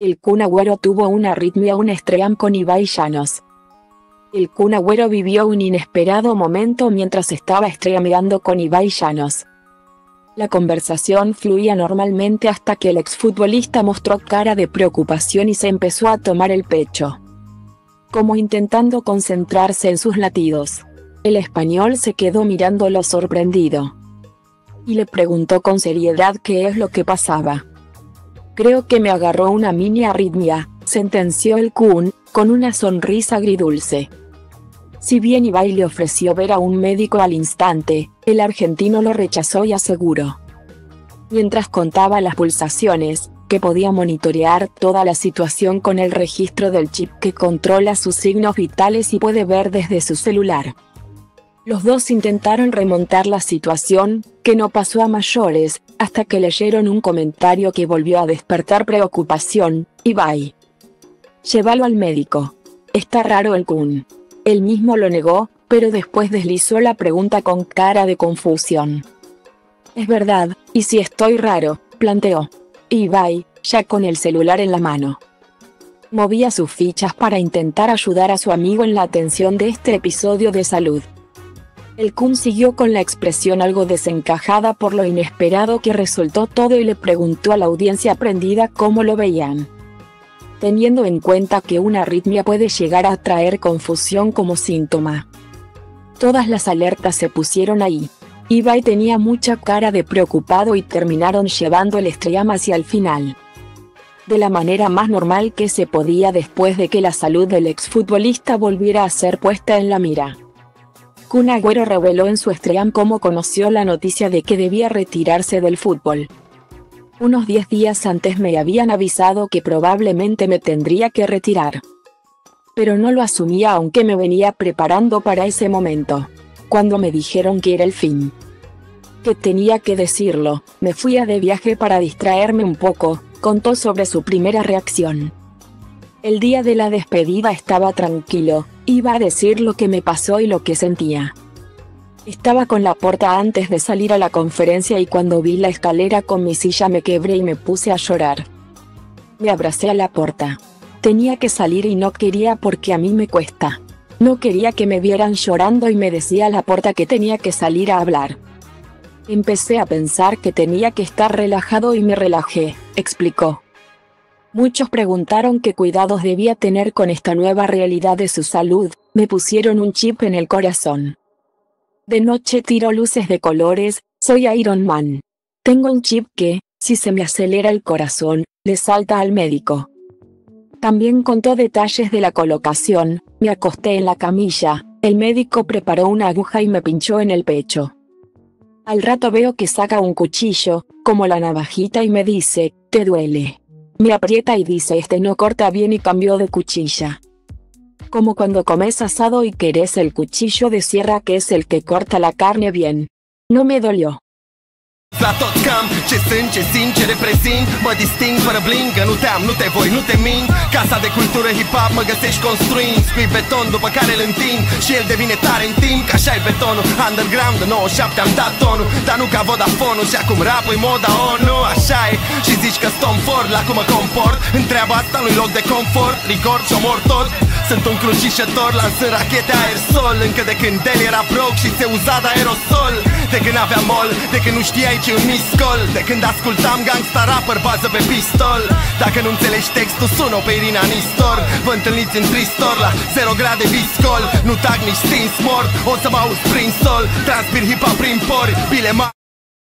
El Kun Agüero tuvo una arritmia un estream con Ibai Llanos. El Kun Agüero vivió un inesperado momento mientras estaba estreameando con Ibai Llanos. La conversación fluía normalmente hasta que el exfutbolista mostró cara de preocupación y se empezó a tomar el pecho. Como intentando concentrarse en sus latidos. El español se quedó mirándolo sorprendido. Y le preguntó con seriedad qué es lo que pasaba. Creo que me agarró una mini arritmia, sentenció el Kun, con una sonrisa agridulce. Si bien Ibai le ofreció ver a un médico al instante, el argentino lo rechazó y aseguró. Mientras contaba las pulsaciones, que podía monitorear toda la situación con el registro del chip que controla sus signos vitales y puede ver desde su celular. Los dos intentaron remontar la situación, que no pasó a mayores, hasta que leyeron un comentario que volvió a despertar preocupación, Ibai. Llévalo al médico. Está raro el Kun. Él mismo lo negó, pero después deslizó la pregunta con cara de confusión. Es verdad, ¿y si estoy raro? planteó. Ibai, ya con el celular en la mano. Movía sus fichas para intentar ayudar a su amigo en la atención de este episodio de salud. El Kun siguió con la expresión algo desencajada por lo inesperado que resultó todo y le preguntó a la audiencia prendida cómo lo veían. Teniendo en cuenta que una arritmia puede llegar a traer confusión como síntoma. Todas las alertas se pusieron ahí. Ibai tenía mucha cara de preocupado y terminaron llevando el estrellama hacia el final. De la manera más normal que se podía después de que la salud del exfutbolista volviera a ser puesta en la mira. Kun Agüero reveló en su Instagram cómo conoció la noticia de que debía retirarse del fútbol. Unos 10 días antes me habían avisado que probablemente me tendría que retirar. Pero no lo asumía aunque me venía preparando para ese momento. Cuando me dijeron que era el fin. Que tenía que decirlo, me fui a de viaje para distraerme un poco, contó sobre su primera reacción. El día de la despedida estaba tranquilo, iba a decir lo que me pasó y lo que sentía. Estaba con la puerta antes de salir a la conferencia y cuando vi la escalera con mi silla me quebré y me puse a llorar. Me abracé a la puerta. Tenía que salir y no quería porque a mí me cuesta. No quería que me vieran llorando y me decía a la puerta que tenía que salir a hablar. Empecé a pensar que tenía que estar relajado y me relajé, explicó. Muchos preguntaron qué cuidados debía tener con esta nueva realidad de su salud, me pusieron un chip en el corazón. De noche tiro luces de colores, soy Iron Man. Tengo un chip que, si se me acelera el corazón, le salta al médico. También contó detalles de la colocación, me acosté en la camilla, el médico preparó una aguja y me pinchó en el pecho. Al rato veo que saca un cuchillo, como la navajita y me dice, ¿te duele? Me aprieta y dice este no corta bien y cambió de cuchilla. Como cuando comes asado y querés el cuchillo de sierra que es el que corta la carne bien. No me dolió. La tot cam, ce sunt, ce simt, ce reprezint. Mă disting fără blingă, nu te-am, nu te voi, nu te mint. Casa de cultură hip-hop mă găsești construind Scui beton după care îl întind Și el devine tare în timp, ca așa e betonul. Underground, de 97 am dat tonul. Dar nu ca Vodafone și acum rapul e moda, oh nu, așa e. Și zici că stom fort, la cum mă comport. Întreaba asta nu loc de confort, record și omor tot. Sunt un crucișător, lansând rachete aerosol Încă de când el era broc și se uza de aerosol. De când aveam mol, de când nu știai ce un miscol. De când ascultam gangsta rapper bază pe pistol. Dacă nu înțelegi textul sună pe Irina Nistor. Vă întâlniți în tristor la 0 grade viscol Nu tag nici stins mort O să mă auzi prin sol. Transpir hip-hop prin pori Bile mari